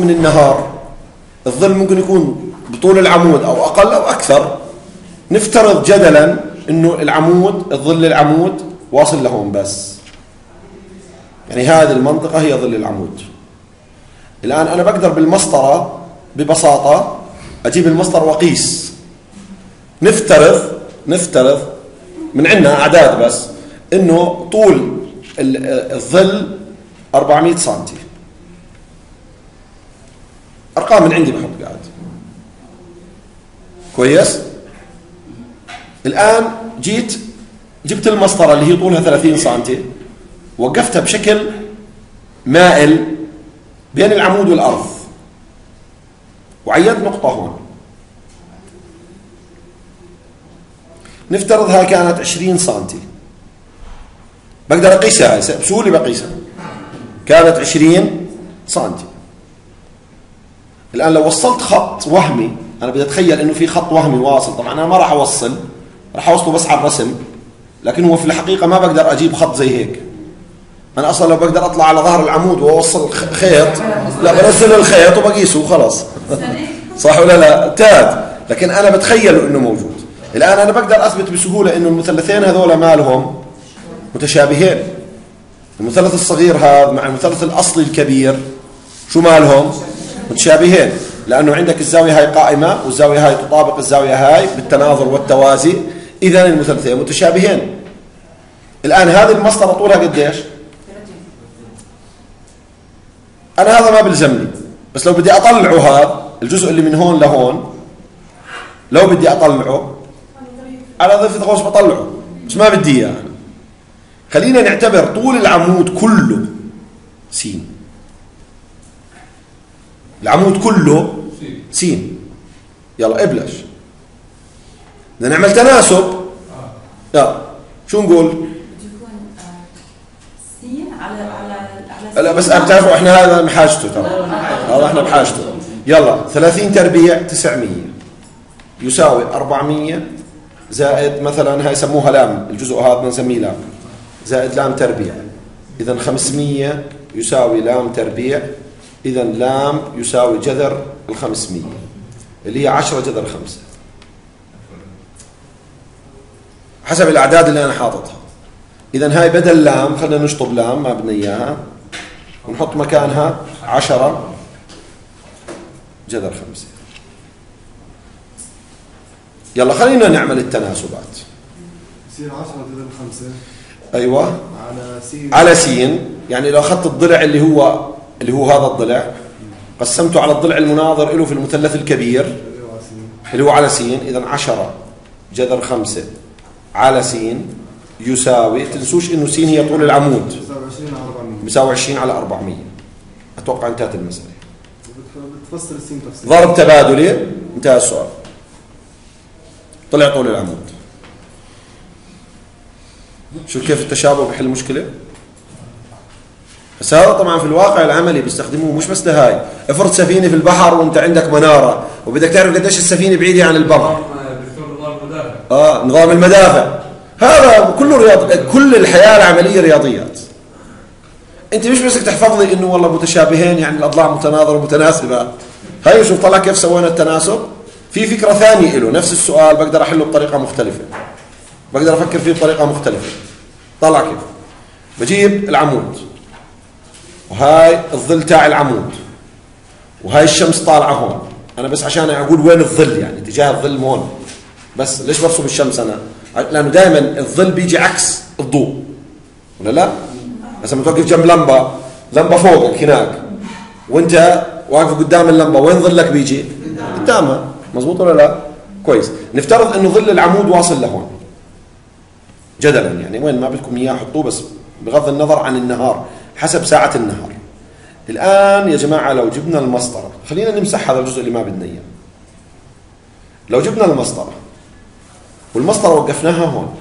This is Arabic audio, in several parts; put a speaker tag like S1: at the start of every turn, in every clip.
S1: من النهار. الظل ممكن يكون بطول العمود أو أقل أو أكثر. نفترض جدلا أنه العمود الظل العمود واصل لهون بس. يعني هذه المنطقة هي ظل العمود. الآن أنا بقدر بالمسطرة ببساطة أجيب المسطرة وأقيس نفترض نفترض من عندنا أعداد بس إنه طول الظل 400 سنتي. أرقام من عندي بحط قاعد. كويس؟ الآن جيت جبت المسطرة اللي هي طولها 30 سنتي وقفتها بشكل مائل بين العمود والأرض. وعينت نقطة هون. نفترضها كانت 20 سنتي. بقدر أقيسها بسهولة بقيسها. كانت 20 سنتي. الآن لو وصلت خط وهمي أنا بدي أتخيل إنه في خط وهمي واصل. طبعا أنا ما راح أوصل راح أوصله بس على الرسم لكن هو في الحقيقة ما بقدر أجيب خط زي هيك. أنا أصلا لو بقدر أطلع على ظهر العمود وأوصل خيط لا بنزل الخيط وبقيسه وخلاص. صح ولا لا؟ تاد. لكن أنا بتخيل إنه موجود. الآن أنا بقدر أثبت بسهولة إنه المثلثين هذول مالهم متشابهين. المثلث الصغير هذا مع المثلث الأصلي الكبير شو مالهم؟ متشابهين. لأنه عندك الزاوية هاي قائمة والزاوية هاي تطابق الزاوية هاي بالتناظر والتوازي. إذا المثلثين متشابهين. الآن هذه المسطرة طولها قديش؟ أنا هذا ما بلزمني بس لو بدي أطلعه هذا الجزء اللي من هون لهون لو بدي أطلعه على ضفة غوص بطلعه بس ما بدي إياه. خلينا نعتبر طول العمود كله سين. العمود كله سين. يلا ابلش. بدنا نعمل تناسب. لا شو نقول؟
S2: سين على على
S1: لا بس بتعرفوا إحنا هذا بحاجته ترى. هذا إحنا بحاجته يلا 30 تربيع 900 يساوي 400 زائد مثلا هاي يسموها لام. الجزء هذا بنسميه لام. زائد لام تربيع. اذا 500 يساوي لام تربيع إذا لام يساوي جذر ال 500 اللي هي 10 جذر 5 حسب الأعداد اللي أنا حاططها. إذا هاي بدل لام خلينا نشطب لام ما بدنا إياها. ونحط مكانها 10 جذر 5 يلا خلينا نعمل التناسبات.
S3: يصير 10 جذر 5
S1: أيوه.
S3: على سين.
S1: على سين. يعني لو أخذت الضلع اللي هو اللي هو هذا الضلع. قسمته على الضلع المناظر له في المثلث الكبير
S3: على سين
S1: اللي هو على سين. اذا 10 جذر 5 على سين يساوي. تنسوش إنه سين هي طول العمود.
S3: 29 على 400
S1: بيساوي 20 على 400 أتوقع انتهت المسألة.
S3: بتفسر السين تفسير.
S1: ضرب تبادلي. انتهى السؤال. طلع طول العمود. شو كيف التشابه بحل مشكله بس هذا طبعا في الواقع العملي بيستخدموه مش بس لهاي. افرض سفينة في البحر وانت عندك منارة وبدك تعرف قديش السفينة بعيدة عن البر
S4: آه نظام المدافع.
S1: هذا كله رياض كل الحياة العملية رياضيات. انت مش بس تحفظ لي انه والله متشابهين يعني الأضلاع متناظرة متناسبه هاي شوف طلع كيف سوينا التناسب. في فكرة ثانية له نفس السؤال بقدر أحله بطريقة مختلفة. بقدر أفكر فيه بطريقة مختلفة. طلع كيف؟ بجيب العمود. وهاي الظل تاع العمود. وهاي الشمس طالعة هون. أنا بس عشان أقول وين الظل يعني اتجاه الظل هون. بس ليش برسم الشمس أنا؟ لأنه دائما الظل بيجي عكس الضوء. ولا لا؟ بس لما توقف جنب لمبة لمبة فوقك هناك. وأنت واقف قدام اللمبة وين ظلك بيجي؟ قدامها. مزبوط ولا لا؟ كويس. نفترض إنه ظل العمود واصل لهون. جدلا يعني. وين؟ ما بدكم إياه حطوه بس بغض النظر عن النهار. حسب ساعة النهار. الآن يا جماعة لو جبنا المسطرة خلينا نمسح هذا الجزء اللي ما بدنا إياه. لو جبنا المسطرة والمسطرة وقفناها هون.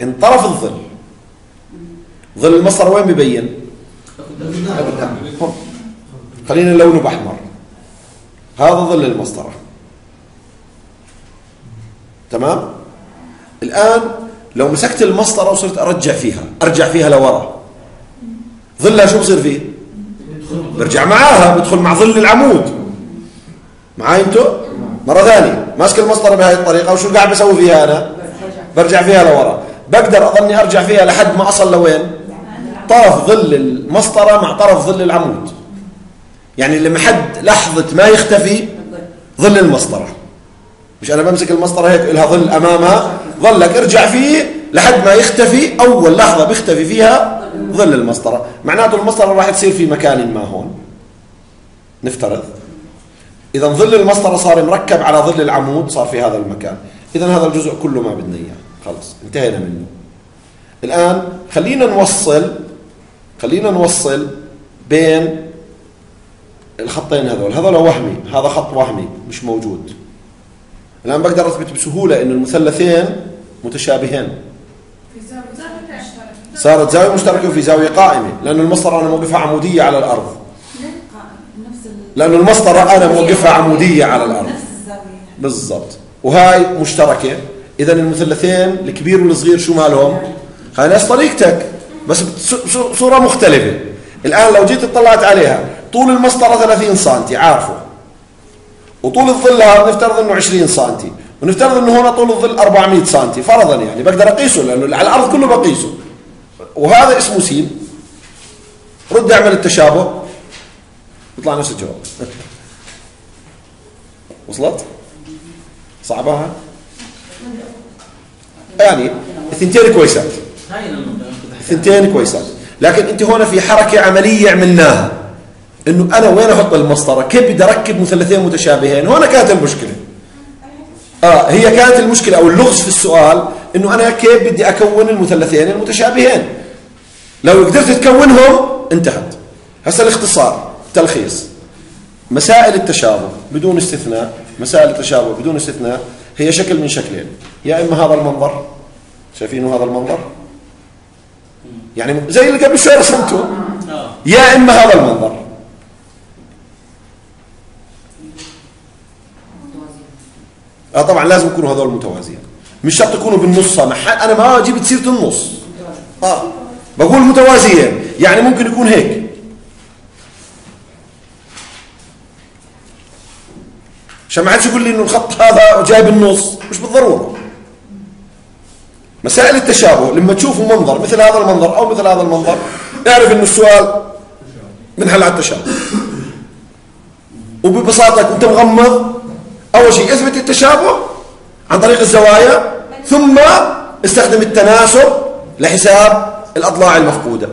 S1: عند طرف الظل. ظل المسطرة وين ببين هون خلينا لونه بأحمر. هذا ظل المسطرة. تمام؟ الآن لو مسكت المسطرة وصرت أرجع فيها أرجع فيها لورا. ظلها شو بصير فيه؟ برجع معاها بدخل مع ظل العمود. معاي انتو؟ مرة ثانية ماسك المسطرة بهذه الطريقة وشو قاعد بسوي فيها أنا؟ برجع فيها لورا. بقدر أظني أرجع فيها لحد ما أصل لوين؟ طرف ظل المسطرة مع طرف ظل العمود. يعني لمحد لحظة ما يختفي ظل المسطرة. مش أنا بمسك المسطرة هيك لها ظل أمامها ظلك. ارجع فيه لحد ما يختفي. أول لحظة بيختفي فيها ظل المسطرة. معناته المسطرة راح تصير في مكان ما هون. نفترض. إذا ظل المسطرة صار مركب على ظل العمود صار في هذا المكان. إذا هذا الجزء كله ما بدنا إياه. خلص انتهينا منه. الآن خلينا نوصل خلينا نوصل بين الخطين هذول. هذول وهمي هذا خط وهمي مش موجود. الآن بقدر أثبت بسهولة إن المثلثين متشابهين. صارت زاوية مشتركة وفي زاوية قائمة لأن المسطرة أنا موقفها عمودية على الأرض. لأنه المسطرة أنا موقفها عمودية على الأرض. بالضبط. وهاي مشتركة. إذا المثلثين الكبير والصغير شو مالهم؟ هاي نفس طريقتك بس بص- صورة مختلفة. الآن لو جيت اطلعت عليها طول المسطرة 30 سم عارفه. وطول الظل هذا نفترض إنه 20 سم ونفترض إنه هنا طول الظل 400 سم فرضا يعني بقدر أقيسه لأنه على الأرض كله بقيسه. وهذا اسمه سين. رد اعمل التشابه. يطلع نفس الجواب. وصلت؟ صعبها؟ يعني الثنتين كويسات. الثنتين كويسات. لكن أنت هون في حركة عملية عملناها. إنه أنا وين أحط المسطرة؟ كيف بدي أركب مثلثين متشابهين؟ هون كانت المشكلة. آه هي كانت المشكلة. أو اللغز في السؤال إنه أنا كيف بدي أكون المثلثين المتشابهين؟ لو قدرت تكونهم انتهت. هسه الاختصار تلخيص مسائل التشابه بدون استثناء مسائل التشابه بدون استثناء هي شكل من شكلين. يا إما هذا المنظر. شايفينه هذا المنظر؟ يعني زي اللي قبل شوي رسمته. يا إما هذا المنظر. آه طبعا لازم يكونوا هذول متوازيين. مش شرط يكونوا بالنص سامح أنا ما جبت سيره النص آه بقول متوازيين. يعني ممكن يكون هيك. عشان ما حدش يقول لي إنه الخط هذا جاي بالنص مش بالضرورة. مسائل التشابه. لما تشوفوا منظر مثل هذا المنظر أو مثل هذا المنظر اعرف إنه السؤال بنحل على التشابه. وببساطة كنت مغمض. أول شيء اثبت التشابه عن طريق الزوايا ثم استخدم التناسب لحساب الأضلاع المفقودة.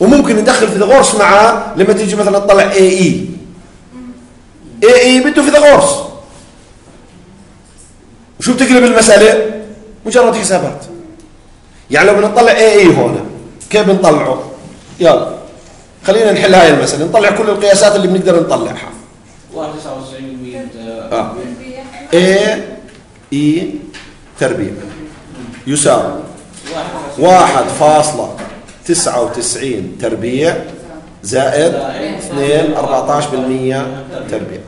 S1: وممكن ندخل فيثاغورس معاه لما تيجي مثلا تطلع اي اي AE بده فيثاغورس وشو بتقلب المسألة؟ مجرد حسابات. يعني لو بنطلع AE هون كيف بنطلعه؟ يلا خلينا نحل هاي المسألة. نطلع كل القياسات اللي بنقدر نطلعها.
S4: 99%
S1: آه AE تربيع يساوي. واحد فاصلة تسعة وتسعين تربيع زائد اثنين أربعة عشر بالمية تربيع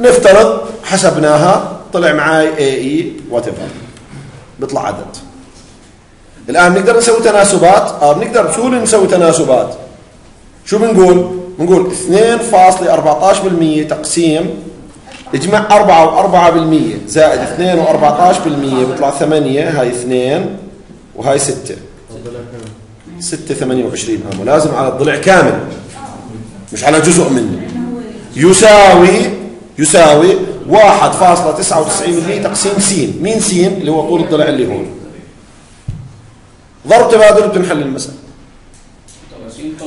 S1: نفترض حسبناها طلع معاي اي اي وات بيطلع عدد. الآن نقدر نسوي تناسبات؟ آه بنقدر بسهولة نسوي تناسبات؟ شو بنقول؟ بنقول 2.14% تقسيم اجمع 4 و4% زائد 2 و14% بيطلع 8 هاي 2 وهاي 6 6 28 هم لازم على الضلع كامل مش على جزء منه. يساوي يساوي 1.99% تقسيم س مين س اللي هو طول الضلع اللي هون. ضرب تبادل بتنحل المسألة.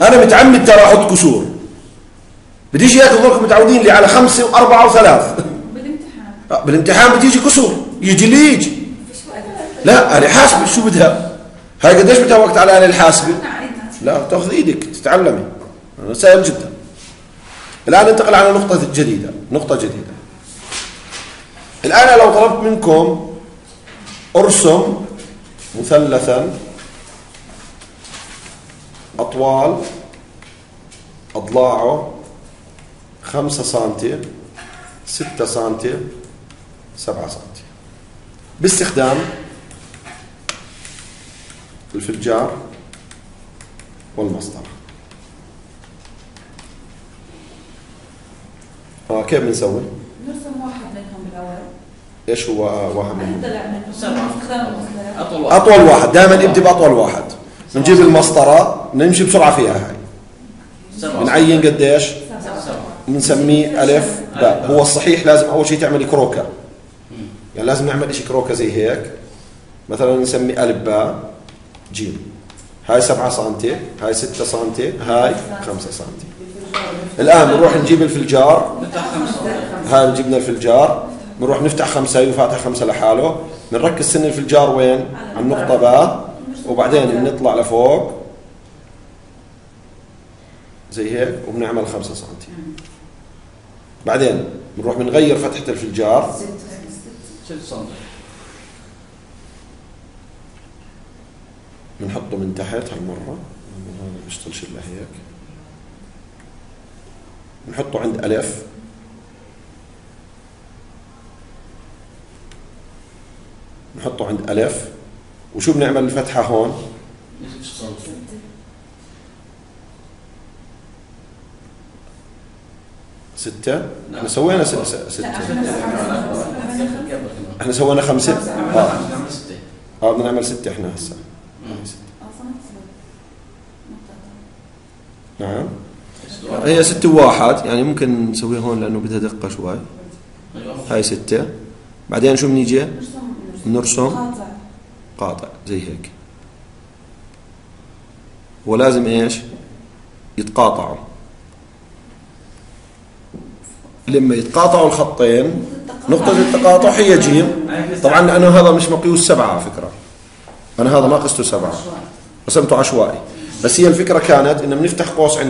S1: أنا متعمد ترى أحط كسور. بديش إياك تظلكم متعودين لي على خمسة وأربعة وثلاث.
S2: بالامتحان.
S1: آه، بالامتحان بتيجي كسور يجي اللي يجي لا أنا حاسبه شو بدها؟ هاي قديش بدها وقت على أنا الحاسبه لا تأخذ إيدك تتعلمي. سهل جدا. الآن انتقل على نقطة جديدة نقطة جديدة. الآن لو طلبت منكم أرسم مثلثا أطوال أضلاعه 5 سم 6 سم 7 سم باستخدام الفجار والمسطرة آه كيف بنسوي؟
S2: نرسم واحد منهم بالأول.
S1: إيش هو واحد منهم؟
S4: أطول واحد.
S1: أطول واحد. دائما ابدي بأطول واحد. بنجيب المسطرة بنمشي بسرعة فيها هاي. بنعين قديش؟ بنسميه ألف باء هو الصحيح لازم أول شيء تعملي كروكا يعني لازم نعمل شيء كروكا زي هيك. مثلا نسمي ألف باء جيم. هاي 7 سم هاي 6 سم هاي 5 سم الآن بنروح نجيب الفلجار. هاي جبنا الفلجار. بنروح نفتح خمسة وفاتح خمسة لحاله. بنركز سن الفلجار وين؟ على النقطة باء وبعدين بنطلع لفوق. زي هيك وبنعمل خمسة سنتي. بعدين بنروح بنغير فتحة الفلجار
S4: سم
S1: بنحطه من تحت هالمرة. هذا بيشتغلش الا هيك بنحطه عند ألف. بنحطه عند ألف. وشو بنعمل الفتحة هون؟ ستة؟ إحنا سوينا ستة.
S4: قبل
S1: إحنا سوينا خمسة. آه.
S4: نعمل ستة.
S1: آه بدنا نعمل ستة إحنا هسه. نعم. هي ستة وواحد يعني ممكن نسويها هون لأنه بدها دقة شوي. هاي ستة. بعدين شو بنيجي؟
S2: نرسم.
S1: نرسم
S2: قاطع.
S1: قاطع زي هيك. ولازم إيش؟ يتقاطعوا. لما يتقاطعوا الخطين نقطة التقاطع هي جيم. طبعا أنا هذا مش مقيوس سبعة على فكرة. أنا هذا ما قسته سبعة. قسمته عشوائي. بس هي الفكرة كانت إن بنفتح قوس عند